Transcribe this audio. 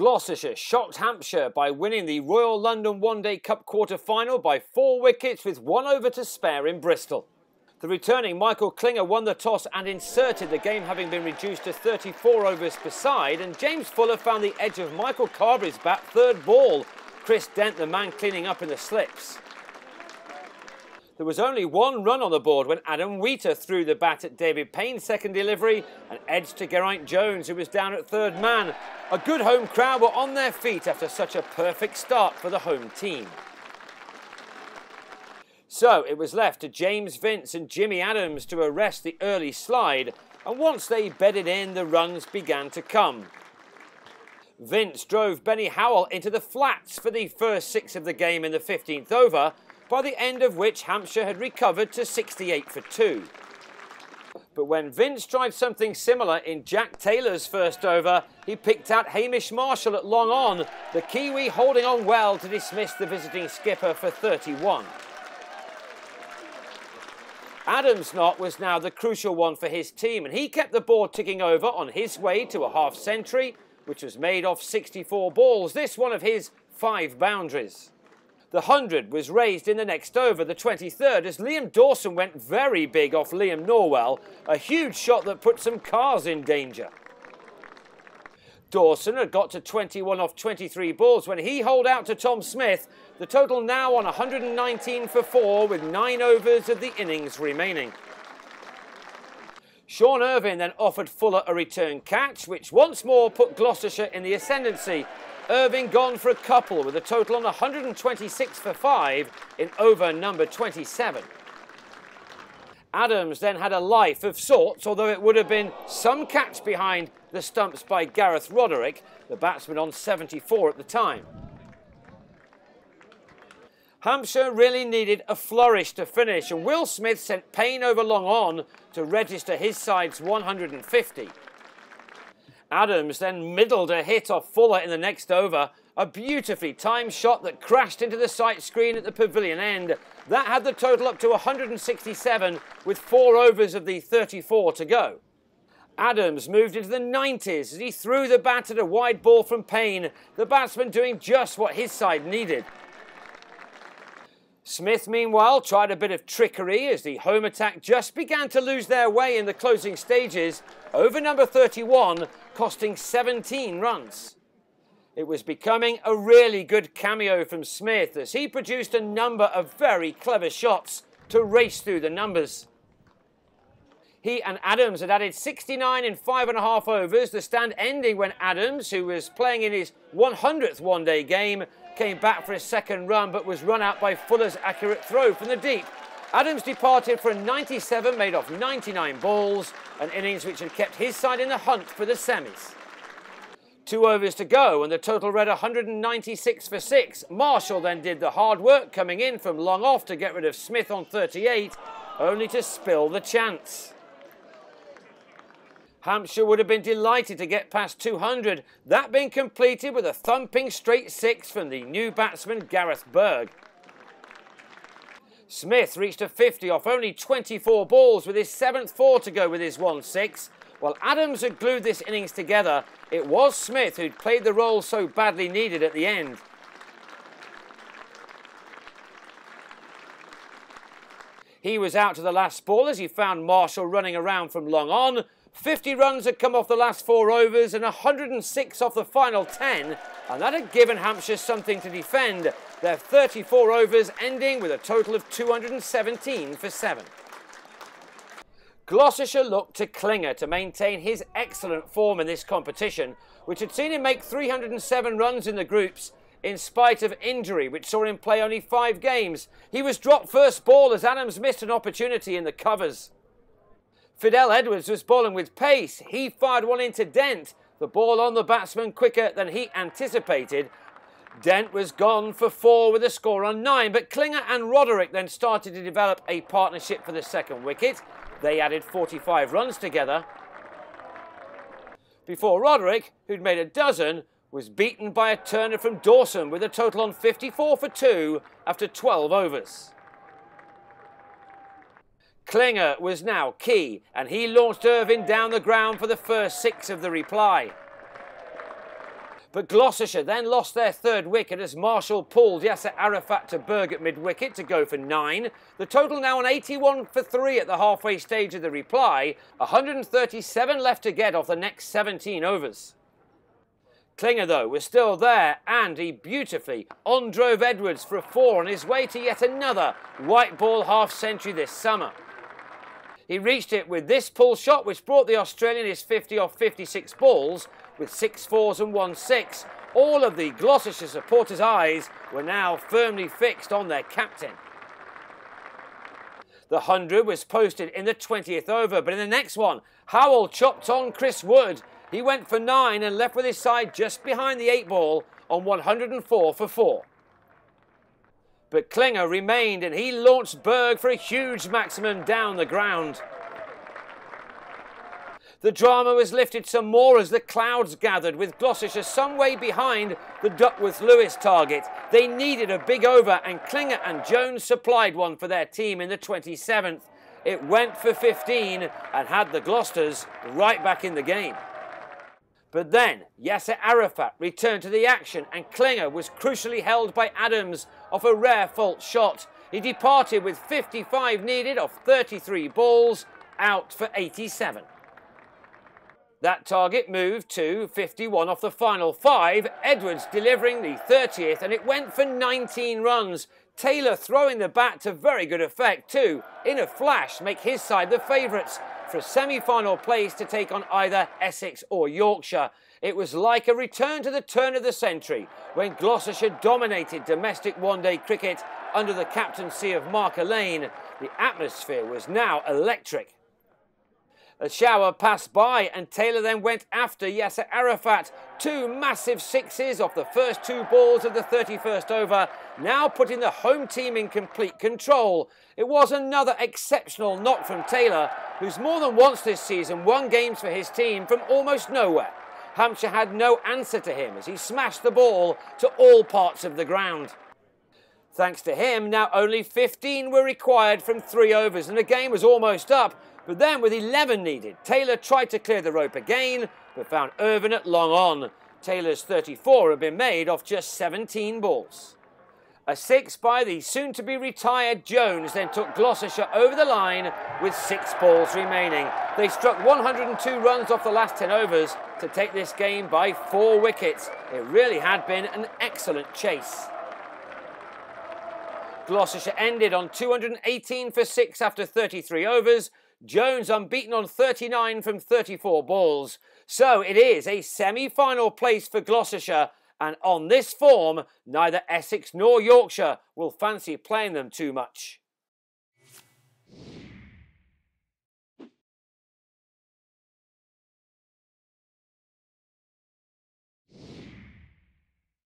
Gloucestershire shocked Hampshire by winning the Royal London One Day Cup quarter final by four wickets with one over to spare in Bristol. The returning Michael Klinger won the toss and inserted the game having been reduced to 34 overs per side and James Fuller found the edge of Michael Carberry's bat third ball. Chris Dent the man cleaning up in the slips. There was only one run on the board when Adam Wheater threw the bat at David Payne's second delivery and edged to Geraint Jones, who was down at third man. A good home crowd were on their feet after such a perfect start for the home team. So it was left to James Vince and Jimmy Adams to arrest the early slide, and once they bedded in, the runs began to come. Vince drove Benny Howell into the flats for the first six of the game in the 15th over, by the end of which Hampshire had recovered to 68 for 2. But when Vince tried something similar in Jack Taylor's first over, he picked out Hamish Marshall at long on, the Kiwi holding on well to dismiss the visiting skipper for 31. Adams' knot was now the crucial one for his team, and he kept the board ticking over on his way to a half century, which was made off 64 balls, this one of his five boundaries. The 100 was raised in the next over, the 23rd, as Liam Dawson went very big off Liam Norwell, a huge shot that put some cars in danger. Dawson had got to 21 off 23 balls when he holed out to Tom Smith, the total now on 119 for four with nine overs of the innings remaining. Sean Ervine then offered Fuller a return catch, which once more put Gloucestershire in the ascendancy Ervine gone for a couple with a total on 126 for five in over number 27. Adams then had a life of sorts, although it would have been some catch behind the stumps by Gareth Roderick, the batsman on 74 at the time. Hampshire really needed a flourish to finish, and Will Smith sent Payne over long on to register his side's 150. Adams then middled a hit off Fuller in the next over. A beautifully timed shot that crashed into the sight screen at the pavilion end. That had the total up to 167 with four overs of the 34 to go. Adams moved into the 90s as he threw the bat at a wide ball from Payne, the batsman doing just what his side needed. Smith, meanwhile, tried a bit of trickery as the home attack just began to lose their way in the closing stages over number 31, costing 17 runs. It was becoming a really good cameo from Smith as he produced a number of very clever shots to race through the numbers. He and Adams had added 69 in five and a half overs, the stand ending when Adams, who was playing in his 100th one-day game, came back for his second run but was run out by Fuller's accurate throw from the deep. Adams departed for a 97 made off 99 balls, an innings which had kept his side in the hunt for the semis. Two overs to go and the total read 196 for six. Marshall then did the hard work coming in from long off to get rid of Smith on 38, only to spill the chance. Hampshire would have been delighted to get past 200, that being completed with a thumping straight six from the new batsman Gareth Berg. Smith reached a 50 off only 24 balls with his seventh four to go with his 1-6. While Adams had glued this innings together, it was Smith who'd played the role so badly needed at the end. He was out to the last ball as he found Marshall running around from long on, 50 runs had come off the last four overs and 106 off the final 10, and that had given Hampshire something to defend, their 34 overs ending with a total of 217 for 7. Gloucestershire looked to Klinger to maintain his excellent form in this competition, which had seen him make 307 runs in the groups in spite of injury, which saw him play only five games. He was dropped first ball as Adams missed an opportunity in the covers. Fidel Edwards was bowling with pace. He fired one into Dent. The ball on the batsman quicker than he anticipated. Dent was gone for four with a score on nine, but Klinger and Roderick then started to develop a partnership for the second wicket. They added 45 runs together. Before Roderick, who'd made a dozen, was beaten by a turner from Dawson with a total on 54 for two after 12 overs. Klinger was now key, and he launched Ervine down the ground for the first six of the reply. But Gloucestershire then lost their third wicket as Marshall pulled Yasir Arafat to Berg at mid-wicket to go for nine. The total now on 81 for three at the halfway stage of the reply. 137 left to get off the next 17 overs. Klinger, though, was still there, and he beautifully on drove Edwards for a four on his way to yet another white ball half century this summer. He reached it with this pull shot, which brought the Australian his 50 off 56 balls, with six fours and one six. All of the Gloucestershire supporters' eyes were now firmly fixed on their captain. The 100 was posted in the 20th over, but in the next one, Howell chopped on Chris Wood. He went for nine and left with his side just behind the eight ball on 104 for four. But Klinger remained and he launched Berg for a huge maximum down the ground. The drama was lifted some more as the clouds gathered, with Gloucestershire some way behind the Duckworth Lewis target. They needed a big over, and Klinger and Jones supplied one for their team in the 27th. It went for 15 and had the Gloucesters right back in the game. But then Yasir Arafat returned to the action and Klinger was crucially held by Adams off a rare fault shot. He departed with 55 needed off 33 balls, out for 87. That target moved to 51 off the final five, Edwards delivering the 30th and it went for 19 runs. Taylor throwing the bat to very good effect too. In a flash, make his side the favourites for a semi-final place to take on either Essex or Yorkshire. It was like a return to the turn of the century when Gloucestershire dominated domestic one-day cricket under the captaincy of Mark Alleyne. The atmosphere was now electric. A shower passed by and Taylor then went after Yasir Arafat. Two massive sixes off the first two balls of the 31st over, now putting the home team in complete control. It was another exceptional knock from Taylor, who's more than once this season won games for his team from almost nowhere. Hampshire had no answer to him as he smashed the ball to all parts of the ground. Thanks to him, now only 15 were required from three overs and the game was almost up but then, with 11 needed, Taylor tried to clear the rope again, but found Ervine at long on. Taylor's 34 had been made off just 17 balls. A six by the soon to be retired Jones then took Gloucestershire over the line with six balls remaining. They struck 102 runs off the last 10 overs to take this game by four wickets. It really had been an excellent chase. Gloucestershire ended on 218 for six after 33 overs, Jones unbeaten on 39 from 34 balls. So it is a semi-final place for Gloucestershire and on this form, neither Essex nor Yorkshire will fancy playing them too much.